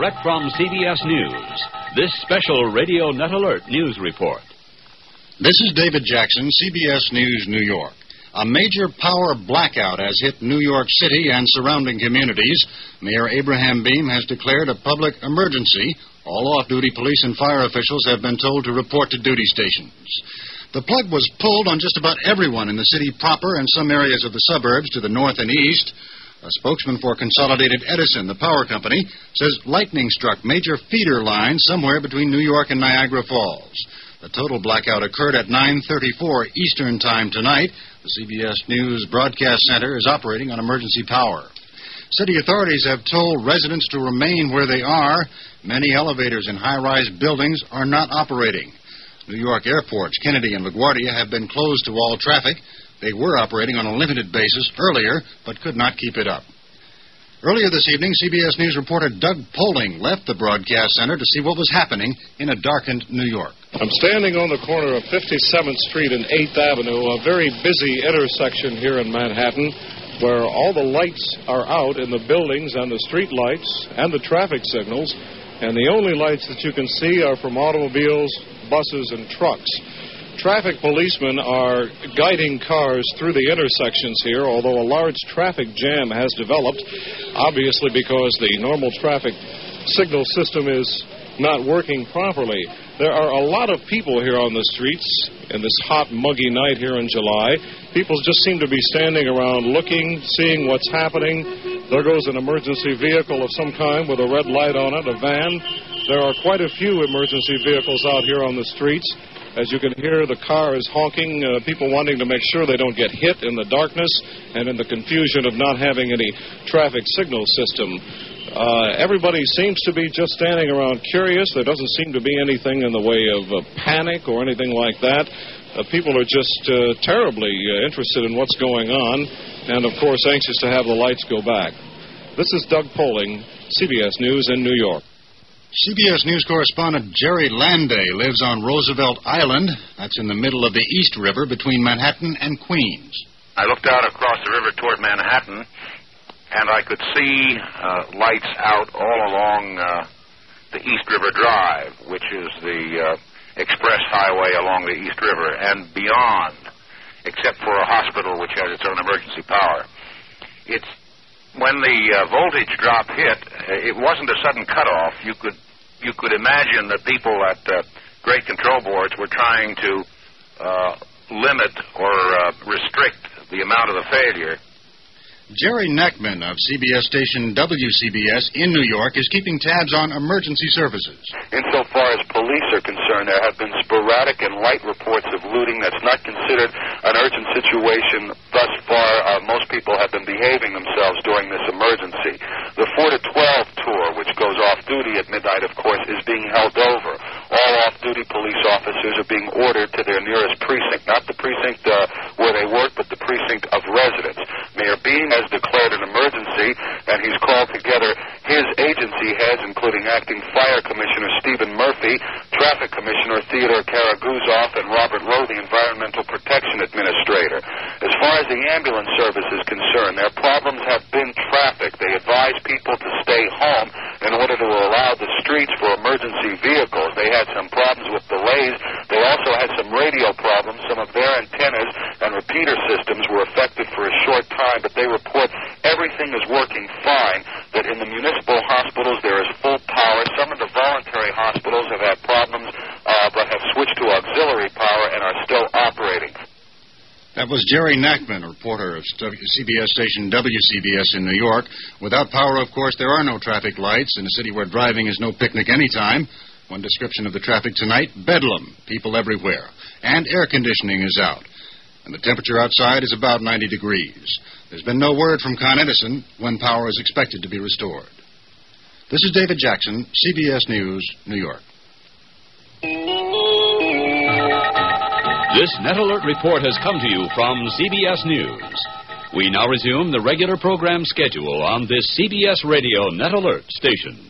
direct from CBS News, this special Radio Net Alert News Report. This is David Jackson, CBS News, New York. A major power blackout has hit New York City and surrounding communities. Mayor Abraham Beame has declared a public emergency. All off duty police and fire officials have been told to report to duty stations. The plug was pulled on just about everyone in the city proper and some areas of the suburbs to the north and east. A spokesman for Consolidated Edison, the power company, says lightning struck major feeder lines somewhere between New York and Niagara Falls. The total blackout occurred at 9:34 Eastern Time tonight. The CBS News Broadcast Center is operating on emergency power. City authorities have told residents to remain where they are. Many elevators in high-rise buildings are not operating. New York airports, Kennedy and LaGuardia, have been closed to all traffic. They were operating on a limited basis earlier, but could not keep it up. Earlier this evening, CBS News reporter Doug Poling left the broadcast center to see what was happening in a darkened New York. I'm standing on the corner of 57th Street and 8th Avenue, a very busy intersection here in Manhattan, where all the lights are out in the buildings and the street lights and the traffic signals, and the only lights that you can see are from automobiles, buses, and trucks. Traffic policemen are guiding cars through the intersections here, although a large traffic jam has developed, obviously because the normal traffic signal system is not working properly. There are a lot of people here on the streets in this hot, muggy night here in July. People just seem to be standing around looking, seeing what's happening. There goes an emergency vehicle of some kind with a red light on it, a van. There are quite a few emergency vehicles out here on the streets. As you can hear, the car is honking, uh, people wanting to make sure they don't get hit in the darkness and in the confusion of not having any traffic signal system. Uh, everybody seems to be just standing around curious. There doesn't seem to be anything in the way of uh, panic or anything like that. Uh, people are just uh, terribly uh, interested in what's going on and, of course, anxious to have the lights go back. This is Doug Poling, CBS News in New York. CBS News correspondent Jerry Landay lives on Roosevelt Island. That's in the middle of the East River between Manhattan and Queens. I looked out across the river toward Manhattan, and I could see uh, lights out all along uh, the East River Drive, which is the uh, express highway along the East River, and beyond, except for a hospital which has its own emergency power. It's when the uh, voltage drop hit, uh, it wasn't a sudden cutoff. You could you could imagine that people at uh, great control boards were trying to uh, limit or uh, restrict the amount of the failure. Jerry Nachman of CBS station WCBS in New York is keeping tabs on emergency services. Insofar as police are concerned, there have been sporadic and light reports of looting that's not considered an urgent situation. Thus far, uh, most people have been behaving themselves during this emergency. The 4 to 12 tour, which goes off duty at midnight, of course, is being held over. All off duty police officers are being ordered to their nearest precinct, not the precinct uh, where they work, but the precinct of residence. Mayor Beame has declared an emergency, and he's called together his agency heads, including Acting Fire Commissioner Stephen Murphy, Traffic Commissioner Theodore Karaguzoff, and Robert Lowe, the Environmental Protection Administrator. As far as the ambulance service is concerned, their problems have been traffic. They advise people to stay home in order to allow the streets for emergency vehicles. They had some problems with delays. They also had some radio problems. Some of their antennas and repeater systems were affected for a short time, but they report everything is working fine. That in the municipal hospitals there is full power. Some of the voluntary hospitals have had problems, uh, but have switched to auxiliary power and are still operating. That was Jerry Nachman, reporter of CBS station WCBS in New York. Without power, of course, there are no traffic lights in a city where driving is no picnic anytime. One description of the traffic tonight bedlam, people everywhere. And air conditioning is out. And the temperature outside is about 90 degrees. There's been no word from Con Edison when power is expected to be restored. This is David Jackson, CBS News, New York. This Net Alert report has come to you from CBS News. We now resume the regular program schedule on this CBS Radio Net Alert station.